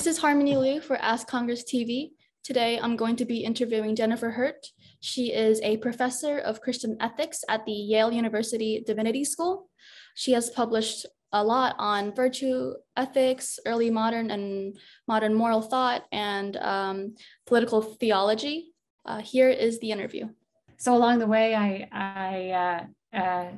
Harmony Liu for Ask Congress TV. Today, I'm going to be interviewing Jennifer Herdt. She is a professor of Christian ethics at the Yale University Divinity School. She has published a lot on virtue ethics, early modern and modern moral thought, and um, political theology. Uh, here is the interview. So along the way, I, I uh, uh,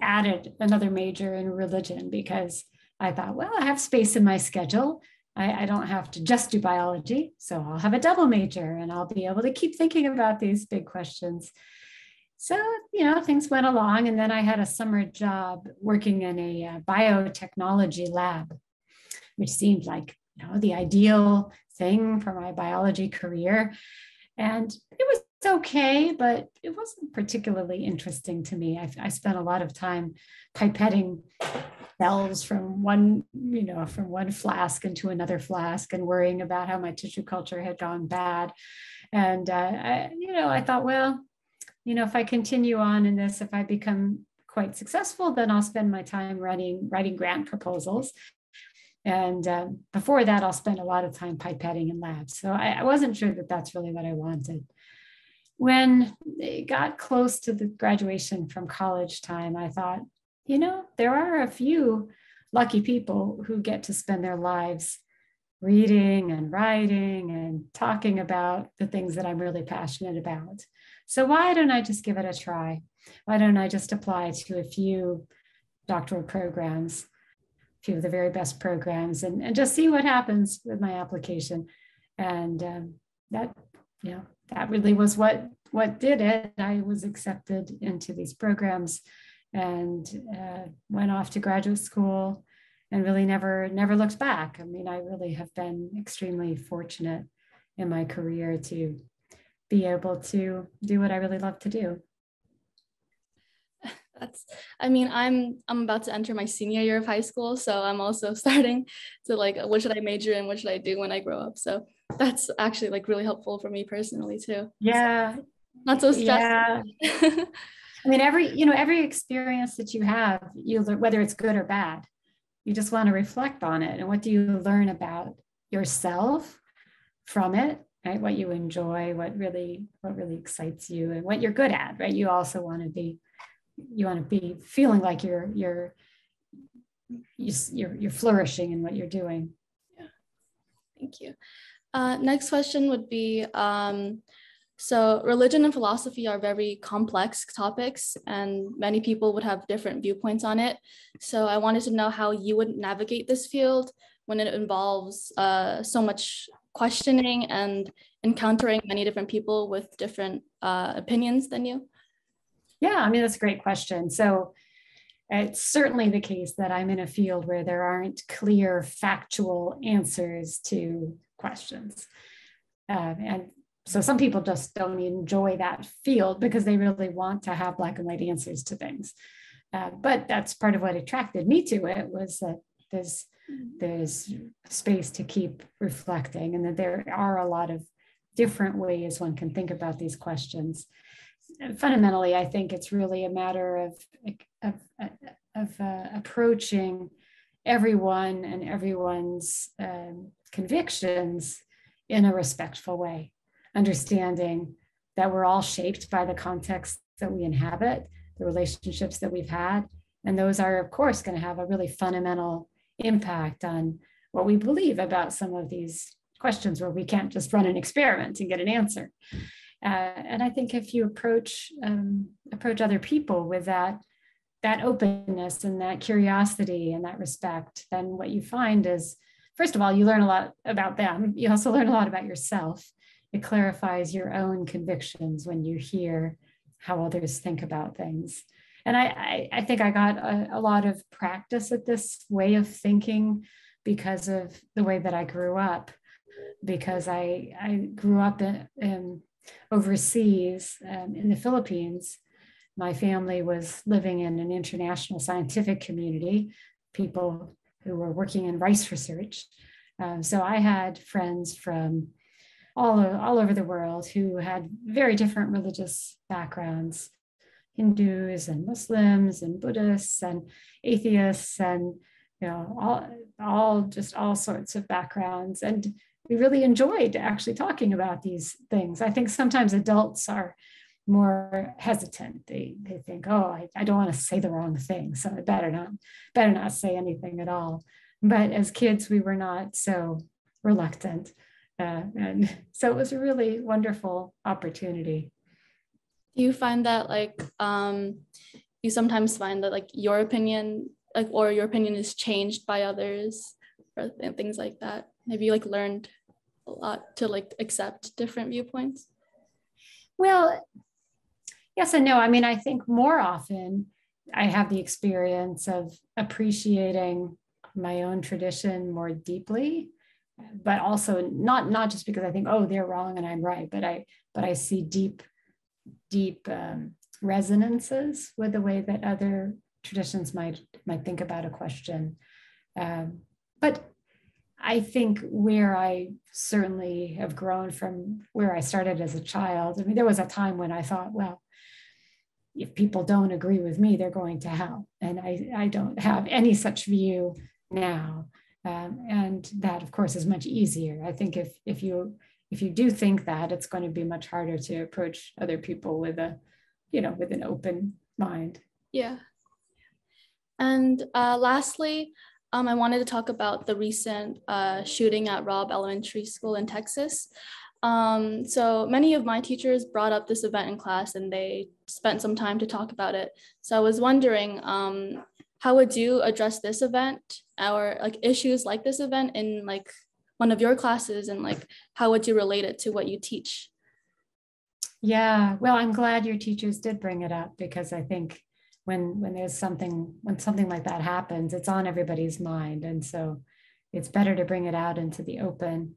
added another major in religion because I thought, well, I have space in my schedule. I, I, don't have to just do biology. So I'll have a double major and I'll be able to keep thinking about these big questions. So, you know, things went along. And then I had a summer job working in a uh, biotechnology lab, which seemed like, you know, the ideal thing for my biology career. And it was okay, but it wasn't particularly interesting to me. I, I spent a lot of time pipetting cells from one, you know, from one flask into another flask and worrying about how my tissue culture had gone bad. And, uh, I, you know, I thought, well, you know, if I continue on in this, if I become quite successful, then I'll spend my time writing, writing grant proposals. And um, before that, I'll spend a lot of time pipetting in labs. So I, I wasn't sure that that's really what I wanted. When it got close to the graduation from college time, I thought, you know, there are a few lucky people who get to spend their lives reading and writing and talking about the things that I'm really passionate about. So why don't I just give it a try? Why don't I just apply to a few doctoral programs, a few of the very best programs, and, and just see what happens with my application? And um, that, you know, that really was what what did it. I was accepted into these programs and uh, went off to graduate school and really never never looked back. I mean, I really have been extremely fortunate in my career to be able to do what I really love to do. That's I mean, I'm I'm about to enter my senior year of high school, so I'm also starting to like what should I major in, what should I do when I grow up. So that's actually like really helpful for me personally too. Yeah. So, not so stressful. Yeah. I mean, every, you know, every experience that you have, you learn, whether it's good or bad, you just want to reflect on it. And what do you learn about yourself from it? Right? What you enjoy, what really, what really excites you and what you're good at, right? You also want to be, you want to be feeling like you're, you're, you're, you're flourishing in what you're doing. Yeah. Thank you. Uh, next question would be, um, so, religion and philosophy are very complex topics, and many people would have different viewpoints on it. So, I wanted to know how you would navigate this field when it involves uh, so much questioning and encountering many different people with different uh, opinions than you. Yeah, I mean, that's a great question. So, it's certainly the case that I'm in a field where there aren't clear factual answers to questions. Uh, and so some people just don't enjoy that field because they really want to have black and white answers to things. Uh, but that's part of what attracted me to it was that there's there's space to keep reflecting and that there are a lot of different ways one can think about these questions. Fundamentally, I think it's really a matter of, of, of uh, approaching everyone and everyone's um, convictions in a respectful way understanding that we're all shaped by the context that we inhabit, the relationships that we've had. And those are, of course, going to have a really fundamental impact on what we believe about some of these questions where we can't just run an experiment and get an answer. Uh, and I think if you approach um, approach other people with that that openness and that curiosity and that respect, then what you find is, first of all, you learn a lot about them. You also learn a lot about yourself it clarifies your own convictions when you hear how others think about things. And I, I, I think I got a, a, lot of practice at this way of thinking because of the way that I grew up, because I, I grew up in, in overseas um, in the Philippines. My family was living in an international scientific community, people who were working in rice research. Um, so I had friends from all, all over the world who had very different religious backgrounds Hindus and Muslims and Buddhists and atheists and you know, all, all just all sorts of backgrounds. And we really enjoyed actually talking about these things. I think sometimes adults are more hesitant. They, they think, oh, I, I don't want to say the wrong thing, so I better not, better not say anything at all. But as kids, we were not so reluctant. Uh, and so it was a really wonderful opportunity. Do you find that like um, you sometimes find that like your opinion like or your opinion is changed by others or things like that? Maybe you like learned a lot to like accept different viewpoints. Well, yes and no. I mean, I think more often I have the experience of appreciating my own tradition more deeply but also not not just because i think oh they're wrong and i'm right but i but i see deep deep um, resonances with the way that other traditions might might think about a question um, but i think where i certainly have grown from where i started as a child i mean there was a time when i thought well if people don't agree with me they're going to hell. And i i don't have any such view now. Um, and that of course is much easier. I think if if you if you do think that it's going to be much harder to approach other people with a you know with an open mind. Yeah. And uh, lastly um, i wanted to talk about the recent uh, shooting at robb elementary school in texas um, so many of my teachers brought up this event in class and they spent some time to talk about it. So I was wondering, um, how would you address this event or like issues like this event in like one of your classes and like how would you relate it to what you teach yeah well i'm glad your teachers did bring it up because i think when when there's something when something like that happens it's on everybody's mind. And so it's better to bring it out into the open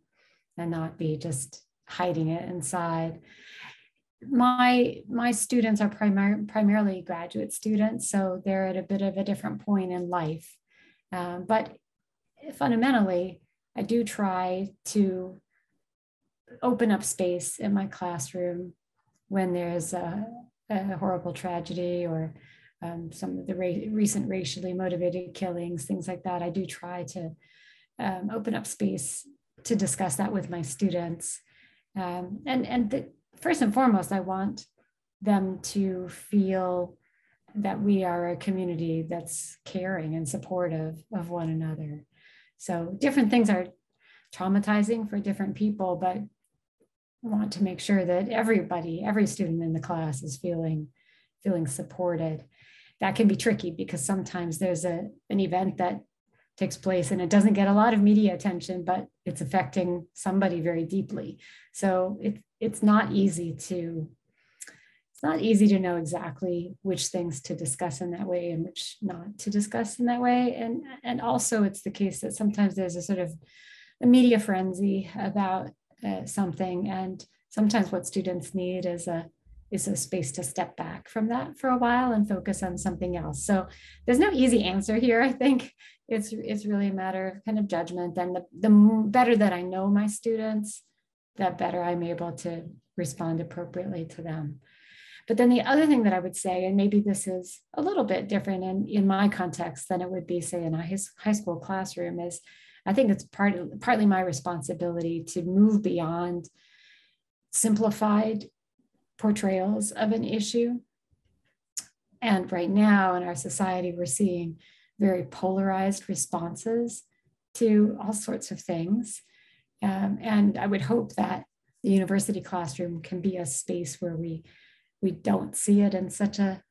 and not be just hiding it inside. My my students are primar- primarily graduate students so they're at a bit of a different point in life. Um, but fundamentally i do try to open up space in my classroom when there's a, a horrible tragedy or um, some of the ra- recent racially motivated killings things like that i do try to um, open up space to discuss that with my students um, and and the, first and foremost, I want them to feel that we are a community that's caring and supportive of one another. So different things are traumatizing for different people, but want to make sure that everybody, every student in the class is feeling feeling supported. That can be tricky because sometimes there's a an event that takes place and it doesn't get a lot of media attention, but it's affecting somebody very deeply. So it, it's not easy to it's not easy to know exactly which things to discuss in that way and which not to discuss in that way and and also it's the case that sometimes there's a sort of a media frenzy about uh, something and sometimes what students need is a is a space to step back from that for a while and focus on something else. So there's no easy answer here i think. It's it's really a matter of kind of judgment. And the, the better that i know my students that better I'm able to respond appropriately to them. But then the other thing that I would say, and maybe this is a little bit different in, in my context than it would be, say, in a high school classroom, is I think it's part, partly my responsibility to move beyond simplified portrayals of an issue. And right now in our society, we're seeing very polarized responses to all sorts of things. Um, and I would hope that the university classroom can be a space where we we don't see it in such a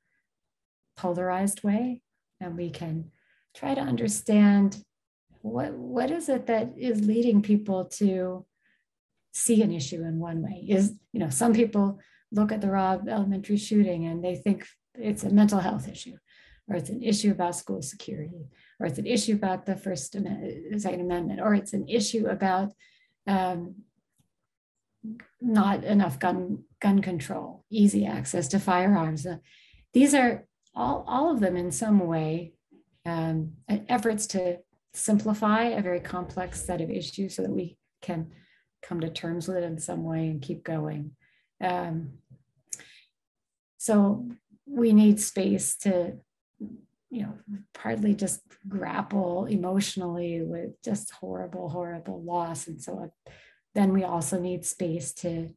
polarized way, and we can try to understand what what is it that is leading people to see an issue in one way. Is you know some people look at the Robb Elementary shooting and they think it's a mental health issue, or it's an issue about school security, or it's an issue about the First Amendment, Second Amendment, or it's an issue about um, not enough gun gun control, easy access to firearms. Uh, these are all, all of them in some way um, efforts to simplify a very complex set of issues so that we can come to terms with it in some way and keep going. Um, so we need space to you know, partly just grapple emotionally with just horrible, horrible loss. And so then we also need space to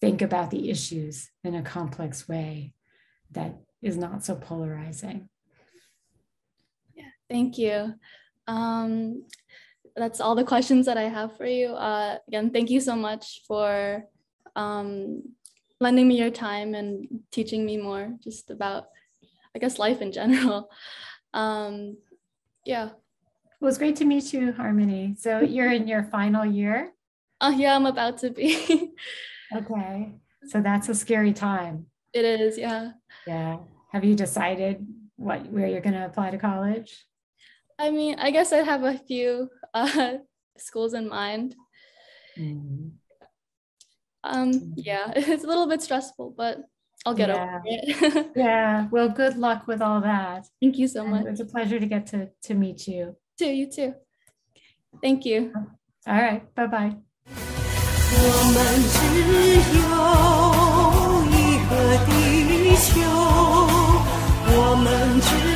think about the issues in a complex way that is not so polarizing. Yeah, thank you. Um, that's all the questions that I have for you. Uh, again, thank you so much for um, lending me your time and teaching me more just about, I guess, life in general. Um, yeah. It was great to meet you, Harmony. So you're in your final year? Oh, yeah, I'm about to be. okay. So that's a scary time. It is, yeah. Yeah. Have you decided what where you're going to apply to college? I mean, I guess I have a few uh, schools in mind. Mm-hmm Um, mm-hmm. yeah, it's a little bit stressful, but I'll get yeah. over it. yeah. Well, good luck with all that. Thank you so and much. It was a pleasure to get to to meet you. Too, you too. Thank you. All right. Bye bye. 我们只有一个地球，我们只。